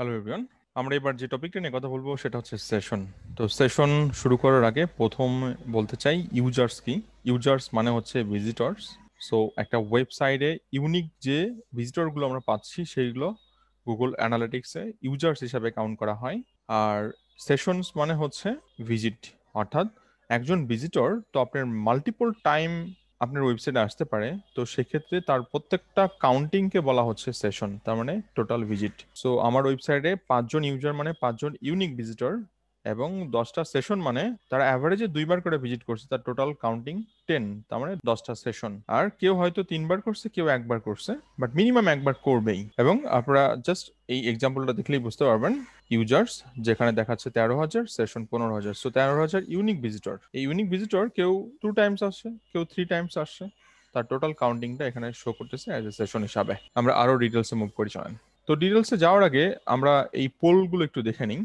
Hello everyone আমরা এবার যে টপিকটা নিয়ে কথা বলব সেটা হচ্ছে সেশন তো সেশন শুরু করার আগে প্রথম বলতে চাই ইউজার্স কি? ইউজার্স মানে হচ্ছে ভিজিটর্স সো একটা ওয়েবসাইটে ইউনিক যে ভিজিটরগুলো আমরা পাচ্ছি সেইগুলো গুগল অ্যানালিটিক্সে ইউজার্স হিসাবে কাউন্ট করা হয়। আর সেশনস মানে হচ্ছে ভিজিট অর্থাৎ একজন ভিজিটর তো আপনার মাল্টিপল টাইম আপনার ওয়েবসাইটে আসতে পারে। তো সেক্ষেত্রে তার প্রত্যেকটা কাউন্টিংকে বলা হচ্ছে সেশন তার মানে টোটাল ভিজিট সো আমার ওয়েবসাইটে পাঁচজন ইউজার মানে পাঁচজন ইউনিক ভিজিটর এবং দশটা সেশন মানে তারা অ্যাভারেজে দুইবার করে ভিজিট করছে, তার টোটাল কাউন্টিং টেন তার মানে দশটা সেশন আর কেউ হয়তো তিনবার করছে, কেউ একবার করছে বাট মিনিমাম একবার করবেই। এবং আপনারা জাস্ট এই এক্সাম্পলটা দেখলেই বুঝতে পারবেন ইউজার্স যেখানে দেখাচ্ছে তেরো হাজার সেশন পনেরো হাজার। সো তেরো হাজার ইউনিক ভিজিটর এই ইউনিক ভিজিটর কেউ টু টাইমস আসছে কেউ থ্রি টাইমস আসছে তার টোটাল কাউন্টিংটা এখানে শো করতেছে অ্যাজ এ সেশন হিসাবে। আমরা আরও ডিটেলসে মুভ করি, চলেন। তো ডিটেলসে যাওয়ার আগে আমরা এই পোলগুলো একটু দেখে নিই।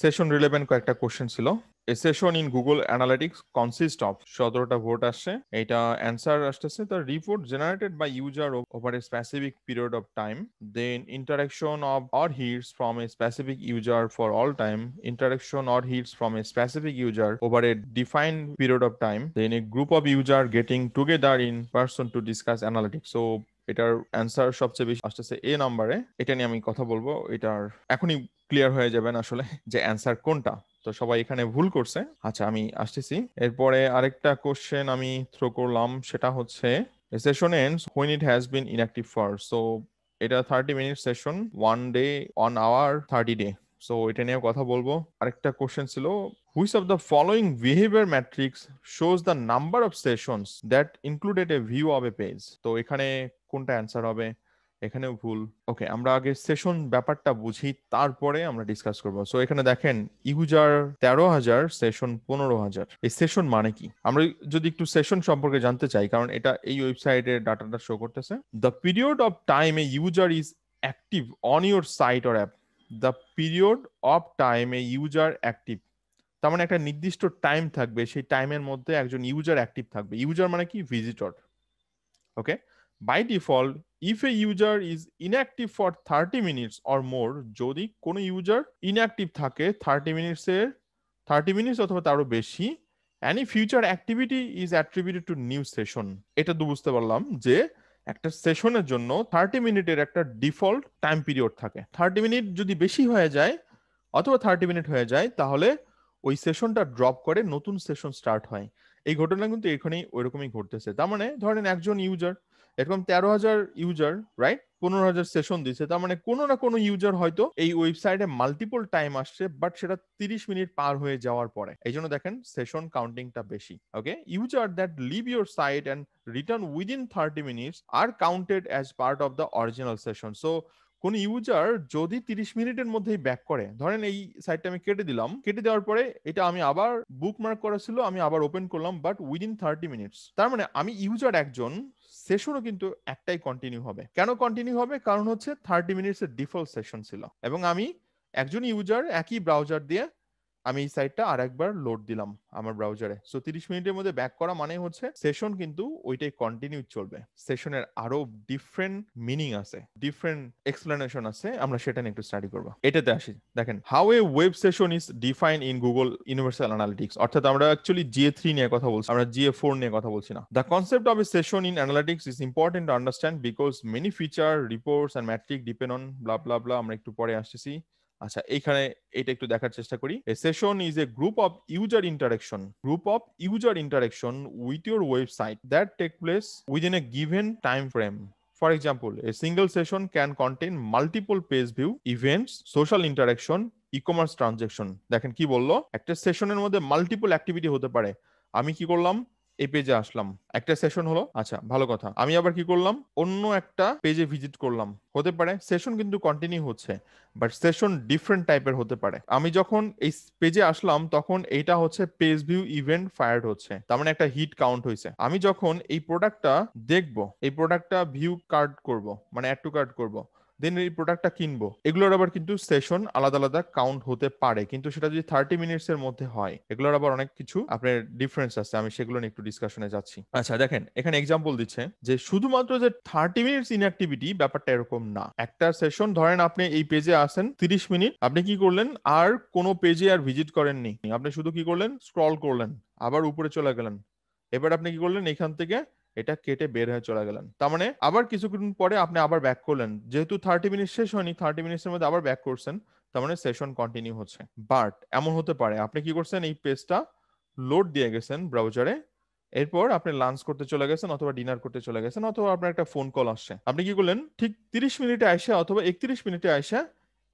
সেশন রিলেভেন্ট কয়েকটা কোশ্চেন ছিল। A session in Google Analytics consist of সতেরোটা ভোট আসছে, এটা অ্যান্সার আসতেছে the report generated by user over a specific period of time then interaction of or hits from a specific user for all time interaction or hits from a specific user over a defined period of time then a group of user getting together in person to discuss analytics so এটার answer সবচেয়ে বেশি আসতেছে এ। নাম্বারে এটা নিয়ে আমি কথা বলব। এটার এখনই ক্লিয়ার হয়ে যাবেন আসলে যে অ্যান্সার কোনটা। তো সবাই এখানে ভুল করছে। আচ্ছা আমি আসতেছি। এরপরে আরেকটা কোশ্চেন আমি থ্রো করলাম। সেটা হচ্ছে session ends when it has been inactive for so এটা thirty minute session one day on hour thirty day so এটা নিয়ে কথা বলব। আরেকটা কোশ্চেন ছিল which of the following behaviour metrics shows the number of sessions that included a view of a page তো এখানে কোনটা অ্যান্সার হবে? এখানেও ভুল। ওকে আমরা আগে সেশন ব্যাপারটা বুঝি, তারপরে আমরা ডিসকাস করব। সো এখানে দেখেন ইউজার তেরো হাজার সেশন পনেরো হাজার। এই সেশন মানে কি? আমরা যদি একটু সেশন সম্পর্কে জানতে চাই, কারণ এটা এই ওয়েবসাইটের ডাটাটা শো করতেছে। The period of time a user is active on your site or app the period of time a user active তার মানে একটা নির্দিষ্ট টাইম থাকবে, সেই টাইমের মধ্যে একজন ইউজার অ্যাক্টিভ থাকবে। ইউজার মানে কি? Visitor okay by default if a user is inactive for thirty minutes or more যদি কোনো ইউজার ইনঅ্যাক্টিভ থাকে থার্টি মিনিটসের থার্টি মিনিটস অথবা তারও বেশি any future activity is attributed to new session এটা তো বুঝতে পারলাম যে একটা সেশনের জন্য থার্টি মিনিটের একটা ডিফল্ট টাইম পিরিয়ড থাকে। থার্টি মিনিট যদি বেশি হয়ে যায় অথবা থার্টি মিনিট হয়ে যায়, তাহলে ওই সেশনটা ড্রপ করে নতুন সেশন স্টার্ট হয়। এই ঘটনা কিন্তু এখানেই ওইরকমই ঘটতেছে। তার মানে ধরেন একজন ইউজার, এরকম তেরো হাজার ইউজার রাইট পনেরো হাজার সেশন দিচ্ছে তার মানে কোনো না কোনো ইউজার হয়তো এই ওয়েবসাইটে মাল্টিপল টাইম আসছে বাট সেটা তিরিশ মিনিট পার হয়ে যাওয়ার পরে। এই জন্য দেখেন সেশন কাউন্টিংটা বেশি okay user that leave your site and return within thirty minutes are counted as part of the original session so কোন ইউজার যদি তিরিশ মিনিটের মধ্যেই ব্যাক করে, ধরেন এই সাইটটা আমি কেটে দিলাম, কেটে দেওয়ার পরে এটা আমি আবার বুক মার্ক করা ছিল, আমি আবার ওপেন করলাম বাট উইদিন থার্টি মিনিটস তার মানে আমি ইউজার একজন সেশনও কিন্তু একটাই কন্টিনিউ হবে। কেন কন্টিনিউ হবে? কারণ হচ্ছে থার্টি মিনিটস এর ডিফল্ট সেশন ছিল। এবং আমি একজন ইউজার একই ব্রাউজার দিয়ে আমি এই সাইটটা আর একবার লোড দিলাম আমার ব্রাউজারে সো তিরিশ মিনিটের মধ্যে ব্যাক করা মানে হচ্ছে সেশন কিন্তু ওইটাই কন্টিনিউ চলবে। সেশনের আরও ডিফারেন্ট মিনিং আছে ডিফারেন্ট এক্সপ্লেনেশন আছে, আমরা সেটা নিয়ে একটু স্টাডি করব। এটাতে আসি, দেখেন how a web session is define in Google Universal Analytics অর্থাৎ আমরা অ্যাকচুয়ালি জিএ থ্রি নিয়ে কথা বলছি, আমরা জিএ ফোর নিয়ে কথা বলছি না। The concept of a session in analytics is important to understand because many feature reports and metric depend on blah blah blah আমরা একটু পরে আসতেছি। আচ্ছা এইখানে এটা একটু দেখার চেষ্টা করি। Session is a group of user interaction group of user interaction with your website that take place within a given time frame For example, a single session can contain multiple page view, events, social interaction, e-commerce transaction. দেখেন কি বলল? একটা সেশনের মধ্যে multiple activity হতে পারে। আমি কি করলাম? এই পেজে আসলাম। একটা সেশন হলো আচ্ছা ভালো কথা। আমি আবার কি করলাম? অন্য একটা পেজে ভিজিট করলাম। হতে পারে সেশন কিন্তু কন্টিনিউ হচ্ছে বাট সেশন ডিফারেন্ট টাইপের হতে পারে। আমি যখন এই পেজে আসলাম, তখন এইটা হচ্ছে পেজ ভিউ ইভেন্ট ফায়ার্ড হচ্ছে। তার মানে একটা হিট কাউন্ট হয়েছে আমি যখন এই প্রোডাক্টটা দেখব, এই প্রোডাক্টটা ভিউ কার্ড করব মানে অ্যাড টু কার্ড করব দেন এই প্রোডাক্টটা কিনবো। এগুলোর আবার কিন্তু সেশন আলাদা আলাদা কাউন্ট হতে পারে। কিন্তু সেটা যদি থার্টি মিনিটস এর মধ্যে হয়, এগুলোর আবার অনেক কিছু আপনার ডিফারেন্স আছে। আমি সেগুলো নিয়ে একটু ডিসকাশনে যাচ্ছি। আচ্ছা দেখেন, এখানে এক্সাম্পল দিচ্ছে যে শুধুমাত্র যে থার্টি মিনিটস ইনঅ্যাক্টিভিটি ব্যাপারটা এরকম না। একটা সেশন ধরেন আপনি এই পেজে আসেন, তিরিশ মিনিট আপনি কি করলেন? আর কোনো পেজে আর ভিজিট করেননি। আপনি শুধু কি করলেন? স্ক্রল করলেন। আবার উপরে চলে গেলেন। এবার আপনি কি করলেন? এখান থেকে এটা কেটে বের হয়ে চলে গেলেন। তার মানে আবার কিছুক্ষণ পরে আপনি আবার ব্যাক করলেন। যেহেতু থার্টি মিনিট শেষ হয়নি থার্টি মিনিটসের মধ্যে আবার ব্যাক করছেন, তার মানে সেশন কন্টিনিউ হচ্ছে। বাট এমন হতে পারে, আপনি কি করছেন? এই পেজটা লোড দিয়ে গেছেন ব্রাউজারে এরপর আপনি লাঞ্চ করতে চলে গেছেন অথবা ডিনার করতে চলে গেছেন, অথবা আপনার একটা ফোন কল আসছে। আপনি কি করলেন? ঠিক তিরিশ মিনিটে আসে অথবা একত্রিশ মিনিটে আসে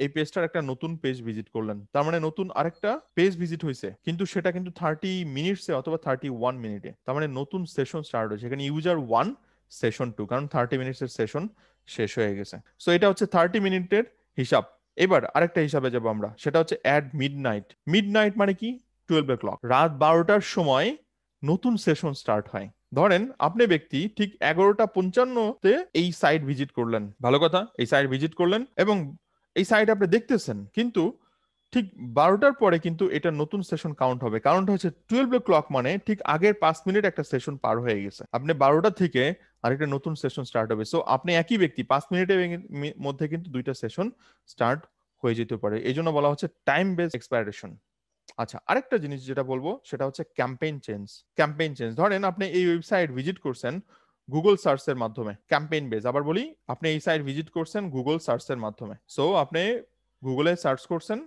এই পেজটার একটা নতুন পেজ ভিজিট করলেন। তার মানে নতুন আরেকটা পেজ ভিজিট হয়েছে কিন্তু সেটা কিন্তু থার্টি মিনিটসে অথবা থার্টি ওয়ান মিনিটে তার মানে নতুন সেশন স্টার্ট হয়েছে। এখানে ইউজার ওয়ান সেশন টু কারণ থার্টি মিনিটসের সেশন শেষ হয়ে গেছে। সো এটা হচ্ছে থার্টি মিনিটের হিসাব। এবার আরেকটা হিসাবে যাব আমরা। সেটা হচ্ছে at midnight midnight মানে কি? টুয়েলভ ও ক্লক রাত বারোটার সময় নতুন সেশন স্টার্ট হয়। ধরেন, আপনি ব্যক্তি ঠিক এগারোটা পঞ্চান্নতে এই সাইট ভিজিট করলেন। ভালো কথা, এই সাইট ভিজিট করলেন এবং এই সাইট আপনি দেখতেছেন, কিন্তু ঠিক বারোটার পরে কিন্তু এটা নতুন সেশন কাউন্ট হবে। কারণটা হচ্ছে টুয়েলভ ও ক্লক মানে ঠিক আগের পাঁচ মিনিট একটা সেশন পার হয়ে গেছে। আপনি বারোটা থেকে আরেকটা নতুন সেশন স্টার্ট হবে। সো আপনি একই ব্যক্তি, পাঁচ মিনিটের মধ্যে কিন্তু দুইটা সেশন স্টার্ট হয়ে যেতে পারে। এই জন্য বলা হচ্ছে টাইম বেস এক্সপায়ারেশন আচ্ছা আরেকটা জিনিস যেটা বলব, সেটা হচ্ছে ক্যাম্পেইন চেঞ্জ ক্যাম্পেইন চেঞ্জ ধরেন আপনি এই ওয়েবসাইট ভিজিট করছেন গুগল সার্চের মাধ্যমে ক্যাম্পেইন বেজ আবার বলি, আপনি এই সাইট ভিজিট করছেন গুগল সার্চের মাধ্যমে। সো আপনি গুগলে সার্চ করছেন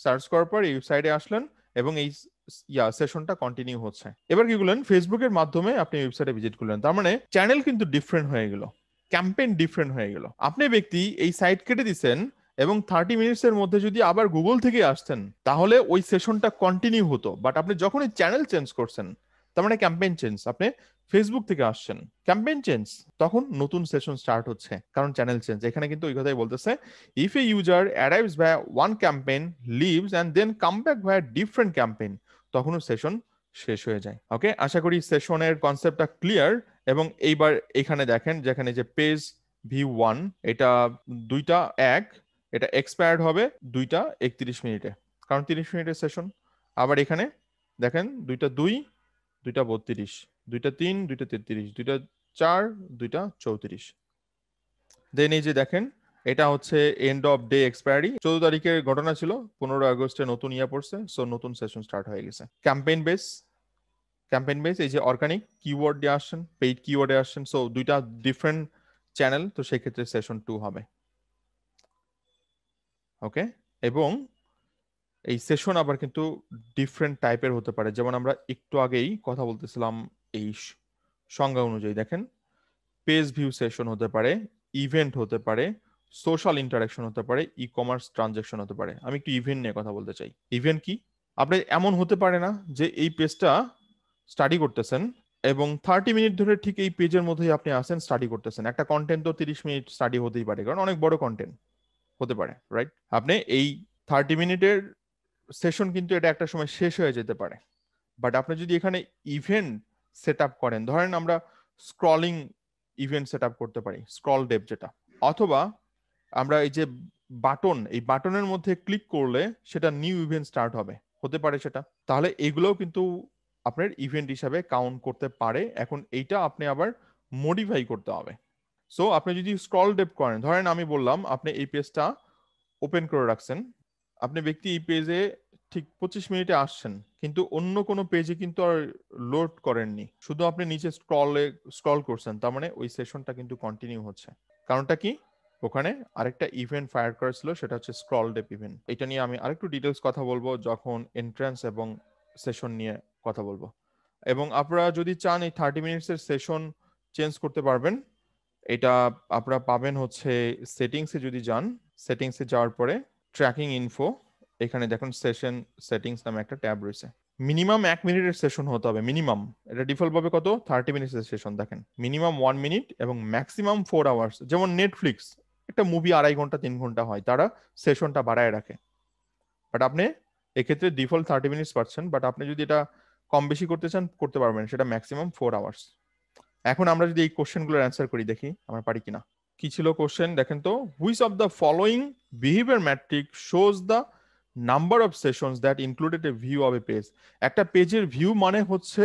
সার্চ করার পর এই ওয়েবসাইটে আসলেন এবং এই ইয়া সেশনটা কন্টিনিউ হচ্ছে। এবার কি করলেন? ফেসবুকের মাধ্যমে আপনি ওয়েবসাইটে ভিজিট করলেন। তার মানে চ্যানেল কিন্তু ডিফারেন্ট হয়ে গেল। ক্যাম্পেইন ডিফারেন্ট হয়ে গেল। আপনি ব্যক্তি এই সাইট কেটে দিচ্ছেন এবং থার্টি মিনিটস এর মধ্যে যদি আবার গুগল থেকে আসতেন, তাহলে ওই সেশনটা কন্টিনিউ হতো। বাট আপনি যখনই চ্যানেল চেঞ্জ করছেন তার মানে ক্যাম্পেইন চেঞ্জ আপনি ফেসবুক থেকে আসছেন। ক্যাম্পেইন চেঞ্জ তখন নতুন সেশন স্টার্ট হচ্ছে। কারণ চ্যানেল চেঞ্জ এখানে কিন্তু ওই কথাই বলতেছে if a user arrives via one campaign leaves and then come back via different campaign তখনও সেশন শেষ হয়ে যায়। ওকে আশা করি সেশনের কনসেপ্টটা ক্লিয়ার এবং এইবার এখানে দেখেন, যেখানে যে পেজ ভি ওয়ান এটা দুইটা এক, এটা এক্সপায়ার্ড হবে দুইটা একত্রিশ মিনিটে। কারণ তিরিশ মিনিটের সেশন আবার এখানে দেখেন, দুইটা দুই দুইটা বত্রিশ, দুইটা তিন, দুইটা তেত্রিশ, দুইটা চার, দুইটা চৌত্রিশ। দেন এই যে দেখেন, এটা হচ্ছে এন্ড অফ ডে এক্সপায়ারি চৌদ্দ তারিখের ঘটনা ছিল পনেরো আগস্টে নতুন ইয়া পড়ছে সো নতুন সেশন স্টার্ট হয়ে গেছে। ক্যাম্পেইন বেস ক্যাম্পেইন বেস এই যে অর্গানিক কিওয়ার্ড দিয়ে আসছেন পেইড কিওয়ার্ডে আসছেন সো দুইটা ডিফারেন্ট চ্যানেল তো সেক্ষেত্রে সেশন টু হবে। ওকে এবং এই সেশন আবার কিন্তু ডিফারেন্ট টাইপের হতে পারে। যেমন আমরা একটু আগেই কথা বলতেছিলাম এই সংজ্ঞা অনুযায়ী, দেখেন। পেজ ভিউ সেশন হতে পারে ইভেন্ট হতে পারে সোশ্যাল ইন্টারাকশন হতে পারে ই কমার্স ট্রানজাকশন হতে পারে। আমি একটু ইভেন্ট নিয়ে কথা বলতে চাই। ইভেন্ট কি? আপনি এমন হতে পারে না যে এই পেজটা স্টাডি করতেছেন এবং থার্টি মিনিট ধরে ঠিক এই পেজের মধ্যেই আপনি আসেন স্টাডি করতেছেন। একটা কন্টেন্ট তো তিরিশ মিনিট স্টাডি হতেই পারে, কারণ অনেক বড় কন্টেন্ট হতে পারে রাইট আপনি এই থার্টি মিনিটের সেশন কিন্তু এটা একটা সময় শেষ হয়ে যেতে পারে। বাট আপনি যদি এখানে ইভেন্ট সেট আপ করেন, ধরেন আমরা স্ক্রলিং ইভেন্ট সেট করতে পারি স্ক্রল ডেপ যেটা। অথবা আমরা এই যে বাটন এই বাটনের মধ্যে ক্লিক করলে সেটা নিউ ইভেন্ট স্টার্ট হবে, হতে পারে সেটা। তাহলে এগুলোও কিন্তু আপনার ইভেন্ট হিসাবে কাউন্ট করতে পারে। এখন এইটা আপনি আবার মডিফাই করতে হবে। সো আপনি যদি স্ক্রল ডেপ করেন, ধরেন আমি বললাম আপনি এই পেজটা ওপেন করে রাখছেন। আপনি ব্যক্তি এই পেজে ঠিক পঁচিশ মিনিটে আসছেন, কিন্তু অন্য কোনো পেজে কিন্তু আর লোড করেননি। শুধু আপনি নিচে স্ক্রলে স্ক্রল করছেন, তার মানে ওই সেশনটা কিন্তু কন্টিনিউ হচ্ছে। কারণটা কি? ওখানে আরেকটা ইভেন্ট ফায়ার করেছিল সেটা হচ্ছে স্ক্রল ডেপ ইভেন্ট এটা নিয়ে আমি আরেকটু ডিটেলস কথা বলব, যখন এন্ট্রান্স এবং সেশন নিয়ে কথা বলব। এবং আপনারা যদি চান এই থার্টি মিনিটসের সেশন চেঞ্জ করতে পারবেন, এটা আপনারা পাবেন হচ্ছে সেটিংসে যদি যান সেটিংসে যাওয়ার পরে ট্র্যাকিং ইনফো এখানে দেখুন সেশন সেটিংস নামে একটা ট্যাব রয়েছে। মিনিমাম এক মিনিটের সেশন হতে হবে মিনিমাম এটা ডিফল্ট ভাবে কত? থার্টি মিনিটের সেশন দেখেন। মিনিমাম ওয়ান মিনিট এবং ম্যাক্সিমাম ফোর আওয়ার্স যেমন নেটফ্লিক্স একটা মুভি আড়াই ঘণ্টা, তিন ঘণ্টা হয়, তারা সেশনটা বাড়ায় রাখে। বাট আপনি এক্ষেত্রে ডিফল্ট থার্টি মিনিটস পাচ্ছেন বাট আপনি যদি এটা কম বেশি করতে চান, করতে পারবেন, সেটা ম্যাক্সিমাম ফোর আওয়ার্স এখন আমরা যদি এই কোশ্চেনগুলোর অ্যান্সার করি, দেখি, আমরা পারি কিনা। কি ছিল কোশ্চেন দেখেন তো which of the following behaviour metric shows the number of sessions that included a view of a page একটা পেজের ভিউ মানে হচ্ছে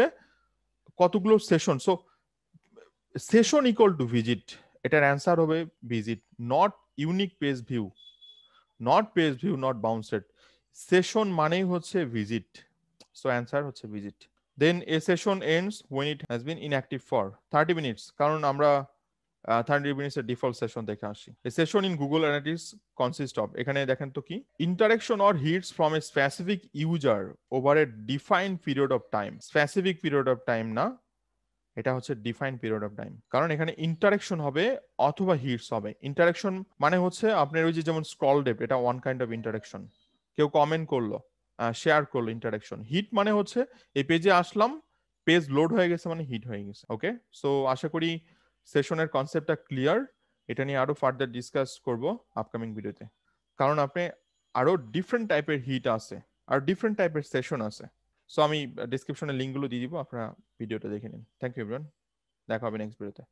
কতগুলো session so session equal to visit এটার অ্যান্সার হবে visit not unique page view not page view not bounced session মানেই হচ্ছে visit so answer হচ্ছে visit then a session ends when it has been inactive for thirty minutes কারণ আমরা thirty minutes এর default session দেখে আসি। Session in Google Analytics consist of এখানে দেখেন তো কি? Interaction or hits from a specific user over a defined period of time specific period of time না, এটা হচ্ছে ডিফাইন পিরিয়ড অফ টাইম কারণ এখানে ইন্টারাকশন হবে অথবা হিটস হবে। ইন্টারাকশন মানে হচ্ছে আপনার ওই যে যেমন স্ক্রল ডেপ এটা ওয়ান কাইন্ড অফ ইন্টারাকশন কেউ কমেন্ট করল শেয়ার করল ইন্টারাকশন হিট মানে হচ্ছে, এই পেজে আসলাম পেজ লোড হয়ে গেছে মানে হিট হয়ে গেছে ওকে সো আশা করি সেশনের কনসেপ্টটা ক্লিয়ার, এটা নিয়ে আরও ফার্দার ডিসকাস করব আপকামিং ভিডিওতে কারণ আপনি আরও ডিফারেন্ট টাইপের হিট আছে, আর ডিফারেন্ট টাইপের সেশন আছে। সো আমি ডিসক্রিপশনে লিঙ্কগুলো দিয়ে দিব, আপনারা ভিডিওটা দেখে নিন। থ্যাংক ইউ এভরিওয়ান দেখা হবে নেক্সট ভিডিওতে